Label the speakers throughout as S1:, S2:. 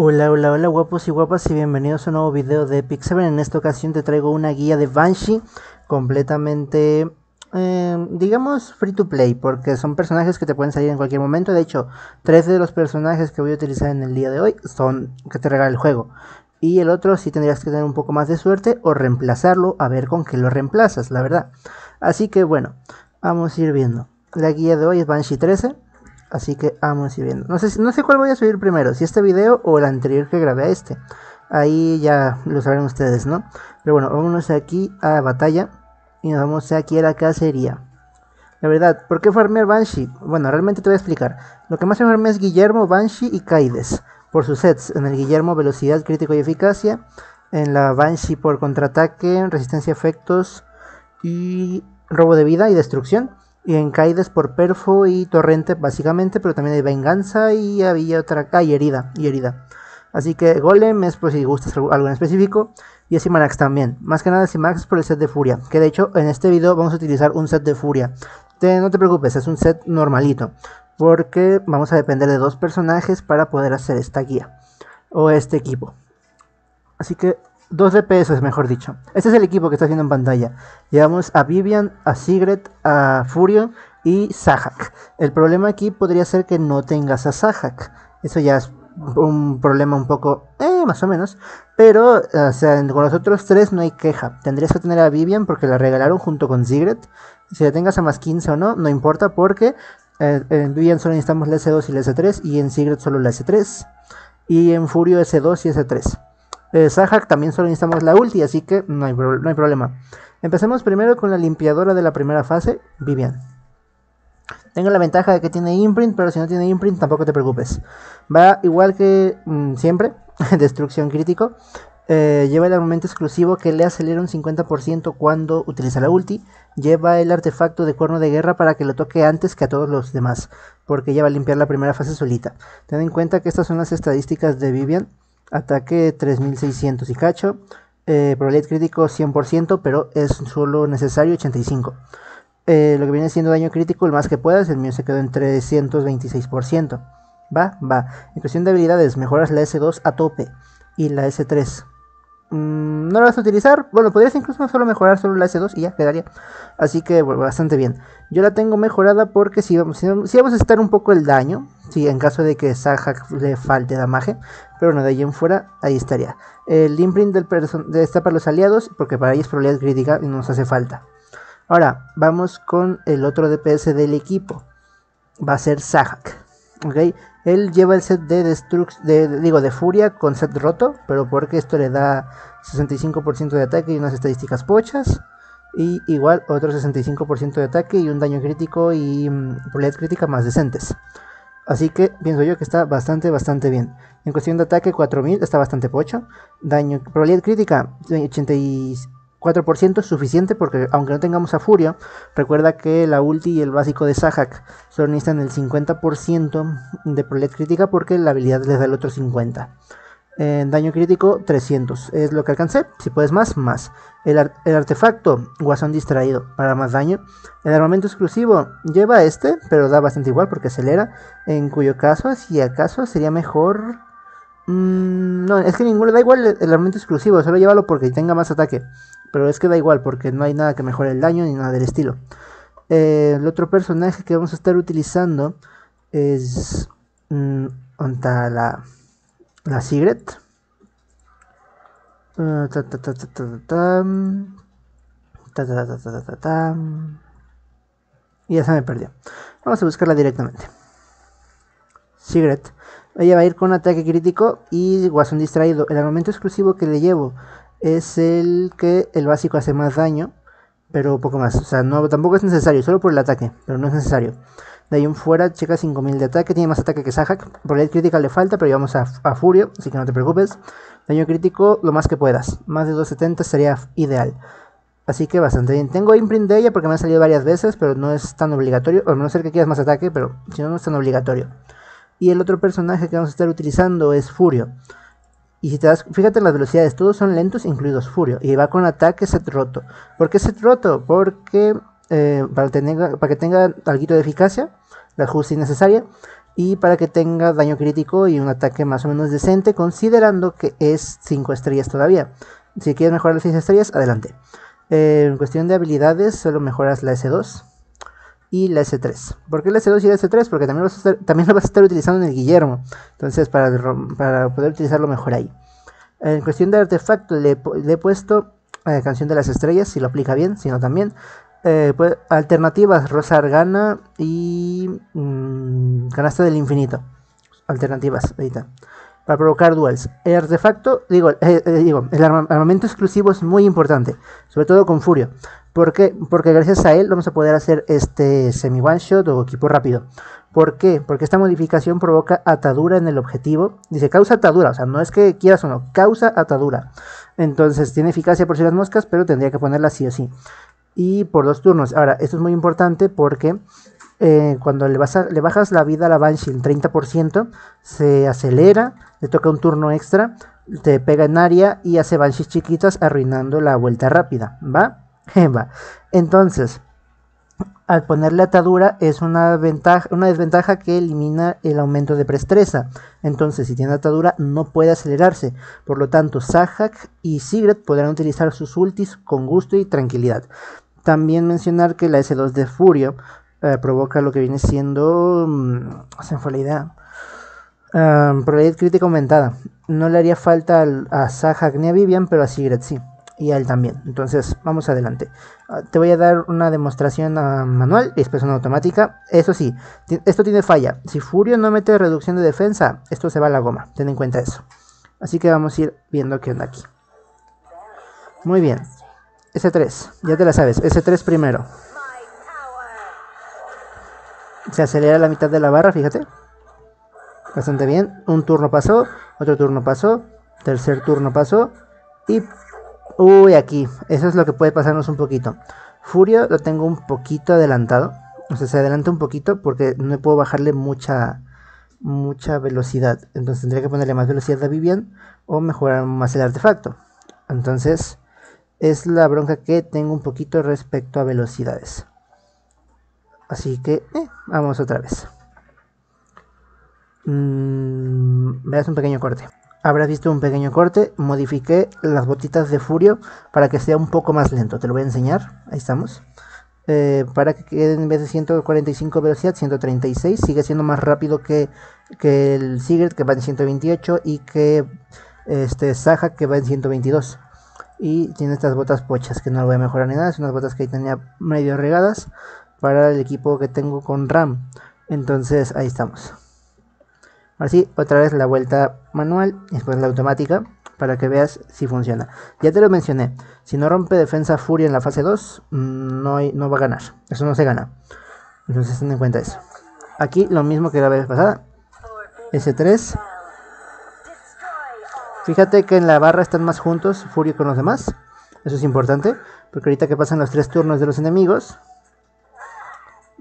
S1: Hola, hola, hola guapos y guapas y bienvenidos a un nuevo video de 7 En esta ocasión te traigo una guía de Banshee completamente, eh, digamos, free to play Porque son personajes que te pueden salir en cualquier momento. De hecho, tres de los personajes que voy a utilizar en el día de hoy son que te regala el juego. Y el otro sí tendrías que tener un poco más de suerte o reemplazarlo a ver con qué lo reemplazas, la verdad. Así que bueno, vamos a ir viendo. La guía de hoy es Banshee 13 Así que vamos ir viendo. No sé, no sé cuál voy a subir primero, si este video o el anterior que grabé a este. Ahí ya lo sabrán ustedes, ¿no? Pero bueno, vámonos aquí a batalla y nos vamos aquí a la cacería. La verdad, ¿por qué farmear Banshee? Bueno, realmente te voy a explicar. Lo que más me farmea es Guillermo, Banshee y Kaides. Por sus sets. En el Guillermo, velocidad, crítico y eficacia. En la Banshee por contraataque, resistencia a efectos y robo de vida y destrucción. Y en Kaides por Perfo y Torrente, básicamente, pero también hay Venganza y había otra. Ah, y herida, y herida. Así que Golem es por si gustas algo en específico. Y Simanax también. Más que nada Simax por el set de Furia. Que de hecho en este video vamos a utilizar un set de Furia. no te preocupes, es un set normalito. Porque vamos a depender de dos personajes para poder hacer esta guía. O este equipo. Así que Dos DPS, mejor dicho. Este es el equipo que está haciendo en pantalla. Llevamos a Vivian, a Sigret, a Furio y Sahak. El problema aquí podría ser que no tengas a Sahak. Eso ya es un problema un poco, eh, más o menos. Pero, o sea, con los otros tres no hay queja. Tendrías que tener a Vivian porque la regalaron junto con Sigret. Si la tengas a más 15 o no, no importa porque eh, en Vivian solo necesitamos la S2 y la S3 y en Sigret solo la S3. Y en Furio S2 y S3. Eh, también solo necesitamos la ulti, así que no hay, no hay problema. Empecemos primero con la limpiadora de la primera fase, Vivian. Tengo la ventaja de que tiene imprint, pero si no tiene imprint tampoco te preocupes. Va igual que mm, siempre, destrucción crítico. Eh, lleva el armamento exclusivo que le acelera un 50% cuando utiliza la ulti. Lleva el artefacto de cuerno de guerra para que lo toque antes que a todos los demás, porque ya va a limpiar la primera fase solita. Ten en cuenta que estas son las estadísticas de Vivian. Ataque 3600 y cacho. Eh, probabilidad crítico 100%, pero es solo necesario 85. Eh, lo que viene siendo daño crítico, el más que puedas, el mío se quedó en 326%. Va, va. En cuestión de habilidades, mejoras la S2 a tope y la S3 Mm, no lo vas a utilizar. Bueno, podrías incluso solo mejorar solo la S2 y ya quedaría. Así que bastante bien. Yo la tengo mejorada porque si vamos, si, vamos a estar un poco el daño. Si en caso de que Saja le falte damaje. Pero no, de ahí en fuera, ahí estaría. El imprint del de está para los aliados. Porque para ellos probabilidad crítica nos hace falta. Ahora, vamos con el otro DPS del equipo. Va a ser Sahak. ¿Ok? Él lleva el set de Destrux, de, digo, de Furia con set roto, pero porque esto le da 65% de ataque y unas estadísticas pochas. Y igual otro 65% de ataque y un daño crítico y mm, probabilidad crítica más decentes. Así que pienso yo que está bastante, bastante bien. En cuestión de ataque, 4000 está bastante pocho. Daño, probabilidad crítica, 86 4% es suficiente porque aunque no tengamos a Furio, recuerda que la ulti y el básico de Sahak solo necesitan el 50% de probabilidad crítica porque la habilidad les da el otro 50%. En daño crítico 300 es lo que alcancé, si puedes más, más. El, artefacto guasón distraído para más daño. El armamento exclusivo lleva este, pero da bastante igual porque acelera. En cuyo caso, si acaso sería mejor... Mm, no, es que ninguno da igual el, el armamento exclusivo, solo llévalo porque tenga más ataque. Pero es que da igual porque no hay nada que mejore el daño ni nada del estilo. Eh, el otro personaje que vamos a estar utilizando es mm, la, la Sigret. y ya se me perdió. Vamos a buscarla directamente. Sigret. Ella va a ir con ataque crítico y guasón distraído. El armamento exclusivo que le llevo es el que el básico hace más daño, pero poco más. O sea, no, tampoco es necesario, solo por el ataque, pero no es necesario. De ahí en fuera, checa 5000 de ataque, tiene más ataque que Sahak. Probabilidad crítica le falta, pero llevamos a, a, Furio, así que no te preocupes. Daño crítico lo más que puedas, más de 270 sería ideal. Así que bastante bien. Tengo imprint de ella porque me ha salido varias veces, pero no es tan obligatorio. O no ser que quieras más ataque, pero si no, no es tan obligatorio. Y el otro personaje que vamos a estar utilizando es Furio. Y si te das, fíjate en las velocidades, todos son lentos, incluidos Furio. Y va con ataque set roto. ¿Por qué set roto? Porque eh, para, tener, que tenga algo de eficacia, la ajuste innecesaria. y para que tenga daño crítico y un ataque más o menos decente, considerando que es 5 estrellas todavía. Si quieres mejorar las 6 estrellas, adelante. Eh, en cuestión de habilidades, solo mejoras la S2 y la S3. ¿Por qué la S2 y la S3? Porque también vas a estar, también lo vas a estar utilizando en el Guillermo. Entonces, para, para poder utilizarlo mejor ahí. En cuestión de artefacto, le, he puesto eh, Canción de las Estrellas, si lo aplica bien, si no también. Eh, pues, alternativas, Rosa Argana y mmm, Canasta del Infinito. Alternativas, ahí está. Para provocar duels. El artefacto, digo, eh, digo, el armamento exclusivo es muy importante, sobre todo con Furio. ¿Por qué? Porque gracias a él vamos a poder hacer este semi one shot o equipo rápido. ¿Por qué? Porque esta modificación provoca atadura en el objetivo. Dice causa atadura, o sea, no es que quieras o no, causa atadura. Entonces tiene eficacia por si las moscas, pero tendría que ponerla sí o sí. Y por dos turnos. Ahora, esto es muy importante porque eh, cuando le, le, bajas la vida a la Banshee el 30%, se acelera, le toca un turno extra, te pega en área y hace Banshees chiquitas arruinando la vuelta rápida. ¿Va? Va. Entonces, al ponerle atadura es una, ventaja, una desventaja que elimina el aumento de prestresa. Entonces, si tiene atadura, no puede acelerarse. Por lo tanto, Sahak y Sigret podrán utilizar sus ultis con gusto y tranquilidad. También mencionar que la S2 de Furio eh, provoca lo que viene siendo. Mmm, se fue la idea. Uh, probabilidad crítica aumentada. No le haría falta a Sahak ni a Vivian, pero a Sigret sí y a él también. Entonces, vamos adelante. Ah, te voy a dar una demostración manual y después una automática. Eso sí, esto tiene falla. Si Furio no mete reducción de defensa, esto se va a la goma. Ten en cuenta eso. Así que vamos a ir viendo qué onda aquí. Muy bien. S3, ya te la sabes. S3 primero. Se acelera la mitad de la barra, fíjate. Bastante bien. Un turno pasó, otro turno pasó, tercer turno pasó y Uy, aquí. Eso es lo que puede pasarnos un poquito. Furio lo tengo un poquito adelantado. O sea, se adelanta un poquito porque no puedo bajarle mucha mucha velocidad. Entonces tendría que ponerle más velocidad a Vivian o mejorar más el artefacto. Entonces es la bronca que tengo un poquito respecto a velocidades. Así que eh, vamos otra vez. Mm, veas un pequeño corte habrás visto un pequeño corte, modifiqué las botitas de Furio para que sea un poco más lento, te lo voy a enseñar, ahí estamos. Eh, para que quede en vez de 145 velocidad, 136, sigue siendo más rápido que, que el Sigurd que va en 128 y que este Saja que va en 122. Y tiene estas botas pochas que no lo voy a mejorar ni nada, son unas botas que tenía medio regadas para el equipo que tengo con RAM. Entonces ahí estamos. Así, otra vez la vuelta manual y después la automática para que veas si funciona. Ya te lo mencioné, si no rompe defensa furia en la fase 2, mm, no, no va a ganar. Eso no se gana. Entonces ten en cuenta eso. Aquí lo mismo que la vez pasada. S3. Fíjate que en la barra están más juntos Furio con los demás. Eso es importante. Porque ahorita que pasan los tres turnos de los enemigos.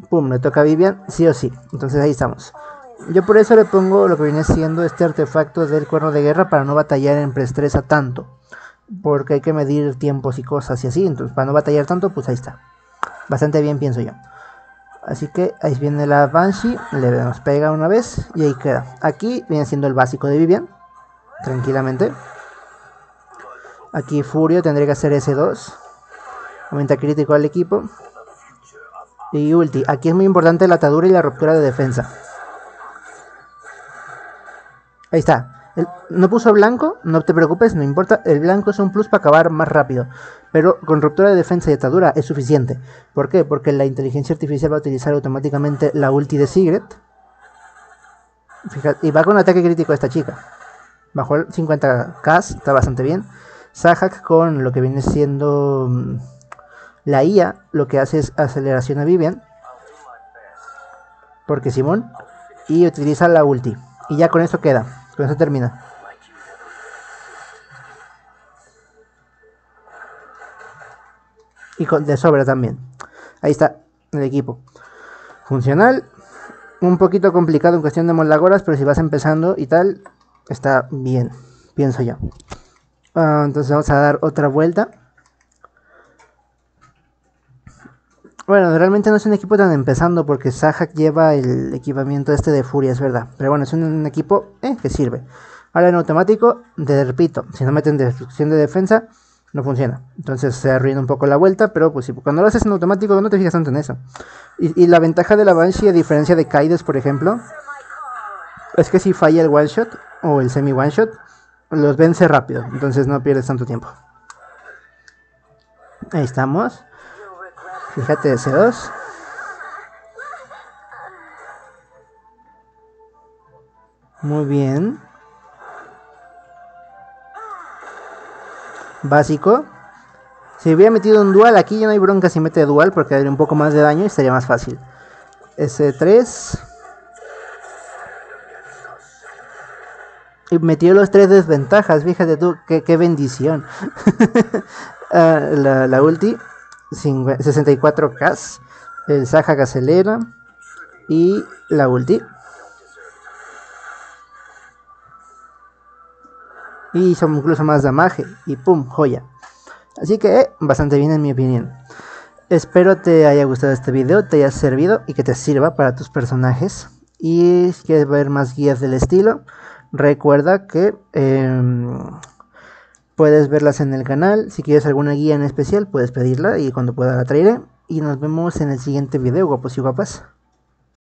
S1: Pum, le toca a Vivian, sí o sí. Entonces ahí estamos. Yo por eso le pongo lo que viene siendo este artefacto del cuerno de guerra para no batallar en preestresa tanto. Porque hay que medir tiempos y cosas y así. Entonces, para no batallar tanto, pues ahí está. Bastante bien, pienso yo. Así que ahí viene la Banshee. Le nos pega una vez y ahí queda. Aquí viene siendo el básico de Vivian. Tranquilamente. Aquí Furio tendría que hacer S2. Aumenta crítico al equipo. Y ulti. Aquí es muy importante la atadura y la ruptura de defensa. Ahí está. no puso blanco, no te preocupes, no importa. El blanco es un plus para acabar más rápido. Pero con ruptura de defensa y atadura es suficiente. ¿Por qué? Porque la inteligencia artificial va a utilizar automáticamente la ulti de Sigret. Y va con ataque crítico a esta chica. Bajo el 50k, está bastante bien. Sahak con lo que viene siendo mm, la IA, lo que hace es aceleración a Vivian. Porque Simón. Y utiliza la ulti. Y ya con eso queda. Con eso termina. Y con, de sobra también. Ahí está el equipo. Funcional. Un poquito complicado en cuestión de molagoras, pero si vas empezando y tal, está bien, pienso yo. Ah, entonces vamos a dar otra vuelta. Bueno, realmente no es un equipo tan empezando porque Sahak lleva el equipamiento este de Furia, es verdad. Pero bueno, es un, equipo eh, que sirve. Ahora en automático, te repito, si no meten destrucción de defensa, no funciona. Entonces se arruina un poco la vuelta, pero pues cuando lo haces en automático no te fijas tanto en eso. Y, la ventaja de la Banshee, a diferencia de Kaidos, por ejemplo, es que si falla el one shot o el semi one shot, los vence rápido. Entonces no pierdes tanto tiempo. Ahí estamos. Fíjate ese 2. Muy bien. Básico. Si hubiera metido un dual, aquí ya no hay bronca si mete dual porque daría un poco más de daño y estaría más fácil. S3. Y metió los tres desventajas, fíjate tú, qué, bendición. Ah, la, la ulti 64K, el Saja que acelera y la ulti. Y son incluso más damage y pum, joya. Así que eh, bastante bien en mi opinión. Espero te haya gustado este video, te haya servido y que te sirva para tus personajes. Y si quieres ver más guías del estilo, recuerda que em, Puedes verlas en el canal. Si quieres alguna guía en especial, puedes pedirla y cuando pueda la traeré. Y nos vemos en el siguiente video, guapos y guapas.